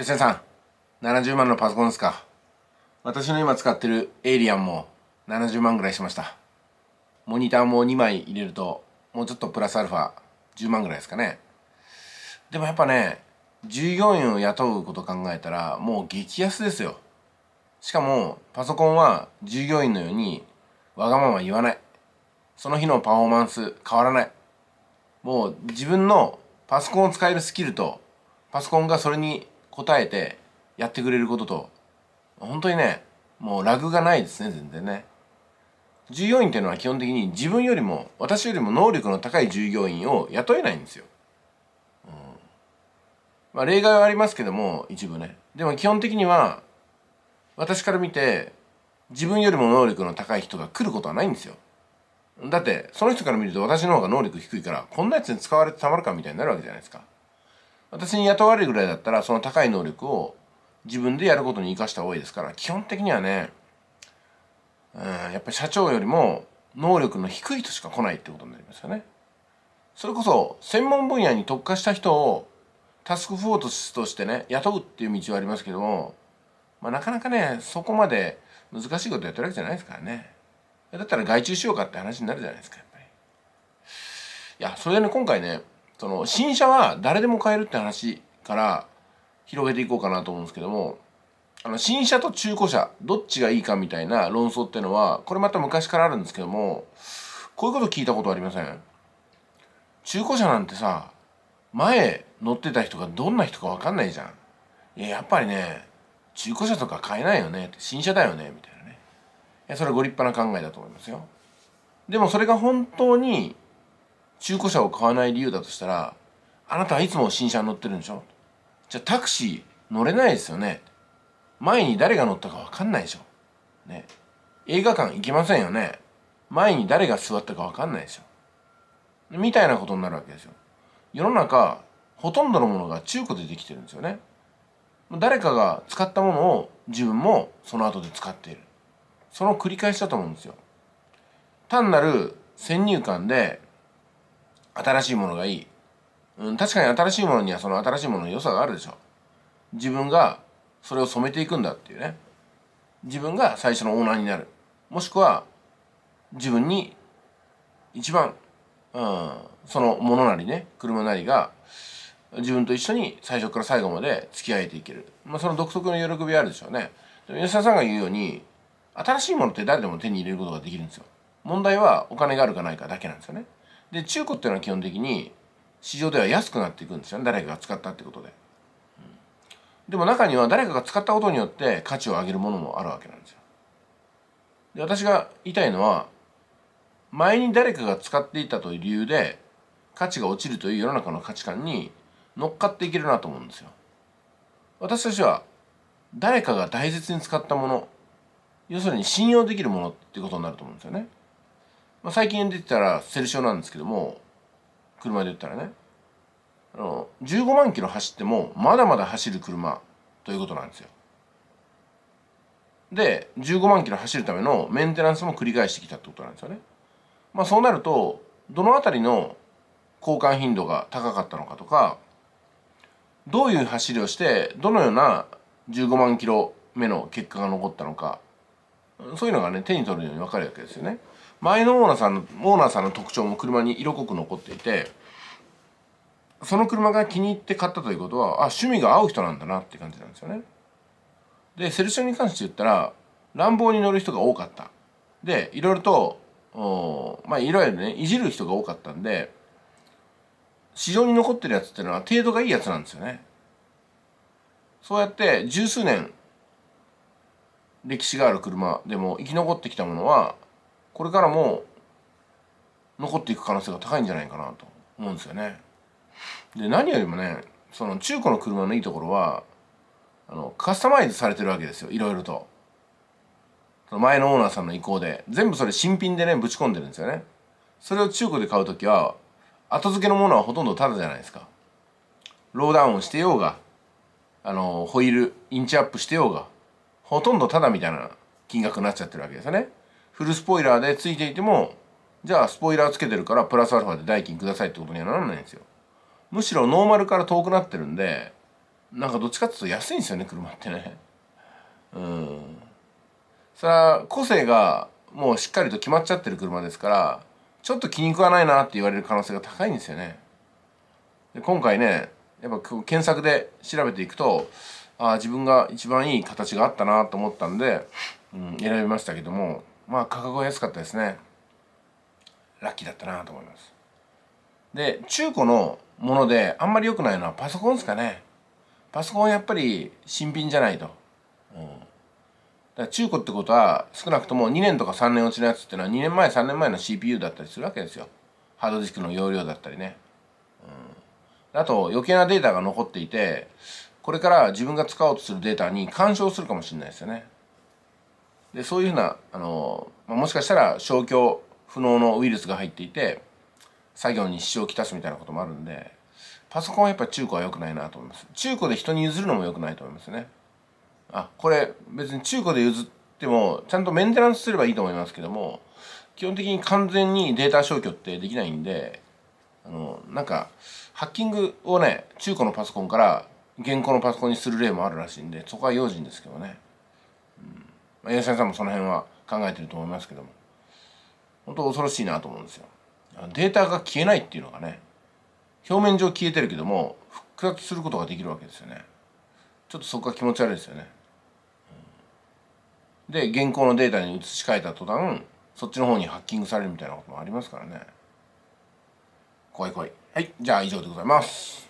吉田さん70万のパソコンですか？私の今使ってるエイリアンも70万ぐらいしました。モニターも2枚入れるともうちょっとプラスアルファ10万ぐらいですかね。でもやっぱね従業員を雇うこと考えたらもう激安ですよ。しかもパソコンは従業員のようにわがまま言わない。その日のパフォーマンス変わらない。もう自分のパソコンを使えるスキルとパソコンがそれに答えてやってくれることと本当にねもうラグがないですね全然ね。従業員っていうのは基本的に自分よりも私よりも能力の高い従業員を雇えないんですよ、うん、まあ例外はありますけども一部ね。でも基本的には私から見て自分よりも能力の高い人が来ることはないんですよ。だってその人から見ると私の方が能力低いからこんなやつに使われてたまるかみたいになるわけじゃないですか。私に雇われるぐらいだったらその高い能力を自分でやることに生かした方がいいですから基本的にはねうんやっぱり社長よりも能力の低い人しか来ないってことになりますよね。それこそ専門分野に特化した人をタスクフォースとしてね雇うっていう道はありますけども、まあ、なかなかねそこまで難しいことやってるわけじゃないですからね。だったら外注しようかって話になるじゃないですかやっぱり。いやそれでね今回ねその新車は誰でも買えるって話から広げていこうかなと思うんですけどもあの新車と中古車どっちがいいかみたいな論争っていうのはこれまた昔からあるんですけどもこういうこと聞いたことありません？中古車なんてさ前乗ってた人がどんな人か分かんないじゃん。いややっぱりね中古車とか買えないよね新車だよねみたいなね。いやそれはご立派な考えだと思いますよ。でもそれが本当に中古車を買わない理由だとしたらあなたはいつも新車に乗ってるんでしょ？じゃあタクシー乗れないですよね。前に誰が乗ったか分かんないでしょ？ね。映画館行きませんよね？前に誰が座ったか分かんないでしょ？みたいなことになるわけですよ。世の中ほとんどのものが中古でできてるんですよね。誰かが使ったものを自分もその後で使っている。その繰り返しだと思うんですよ。単なる先入観で新しいものがいい、うん、確かに新しいものにはその新しいものの良さがあるでしょ。自分がそれを染めていくんだっていうね。自分が最初のオーナーになる。もしくは自分に一番、うん、そのものなりね車なりが自分と一緒に最初から最後まで付き合えていける、まあ、その独特の喜びあるでしょうね。でも吉田さんが言うように新しいものって誰でも手に入れることができるんですよ。問題はお金があるかないかだけなんですよね。で中古っていうのは基本的に市場では安くなっていくんですよね。誰かが使ったってことで、うん、でも中には誰かが使ったことによって価値を上げるものもあるわけなんですよ。で私が言いたいのは前に誰かが使っていたという理由で価値が落ちるという世の中の価値観に乗っかっていけるなと思うんですよ。私たちは誰かが大切に使ったもの要するに信用できるものってことになると思うんですよね。まあ、最近出てたらセルシオなんですけども車で言ったらね。あの15万キロ走ってもまだまだ走る車ということなんですよ。で15万キロ走るためのメンテナンスも繰り返してきたってことなんですよね。まあそうなるとどの辺りの交換頻度が高かったのかとかどういう走りをしてどのような15万キロ目の結果が残ったのかそういうのがね手に取るように分かるわけですよね。前のオーナーさんのオーナーさんの特徴も車に色濃く残っていてその車が気に入って買ったということはあ趣味が合う人なんだなって感じなんですよね。でセルシオに関して言ったら乱暴に乗る人が多かったでいろいろとおまあいろいろねいじる人が多かったんで市場に残ってるやつっていうのは程度がいいやつなんですよね。そうやって十数年歴史がある車でも生き残ってきたものはこれからも残っていく可能性が高いんじゃないかなと思うんですよね。で何よりもねその中古の車のいいところはあのカスタマイズされてるわけですよいろいろと。前のオーナーさんの意向で全部それ新品でねぶち込んでるんですよね。それを中古で買う時は後付けのものはほとんどタダじゃないですか。ローダウンしてようがあのホイールインチアップしてようがほとんどタダみたいな金額になっちゃってるわけですよね。フルスポイラーでついていてもじゃあスポイラーつけてるからプラスアルファで代金くださいってことにはならないんですよ。むしろノーマルから遠くなってるんでなんかどっちかっていうと安いんですよね車ってね。うん。それは個性がもうしっかりと決まっちゃってる車ですからちょっと気に食わないなって言われる可能性が高いんですよね。で今回ねやっぱ検索で調べていくとあ自分が一番いい形があったなと思ったんで、うん、選びましたけどもまあ価格は安かったですね。ラッキーだったなと思います。で中古のものであんまり良くないのはパソコンですかね。パソコンはやっぱり新品じゃないと、うん、だから中古ってことは少なくとも2年とか3年落ちのやつっていうのは2年前3年前の CPU だったりするわけですよ。ハードディスクの容量だったりね、うん、あと余計なデータが残っていてこれから自分が使おうとするデータに干渉するかもしれないですよね。でそういうふうなあの、まあ、もしかしたら消去不能のウイルスが入っていて作業に支障をきたすみたいなこともあるんでパソコンはやっぱ中古は良くないなと思います。中古で人に譲るのも良くないと思いますね。あこれ別に中古で譲ってもちゃんとメンテナンスすればいいと思いますけども基本的に完全にデータ消去ってできないんであのなんかハッキングをね中古のパソコンから現行のパソコンにする例もあるらしいんでそこは用心ですけどね、うん。まあ、吉さんもその辺は考えてると思いますけども。本当恐ろしいなと思うんですよ。データが消えないっていうのがね表面上消えてるけども復活することができるわけですよね。ちょっとそこが気持ち悪いですよね、うん。で現行のデータに移し替えた途端そっちの方にハッキングされるみたいなこともありますからね。怖い怖い。はいじゃあ以上でございます。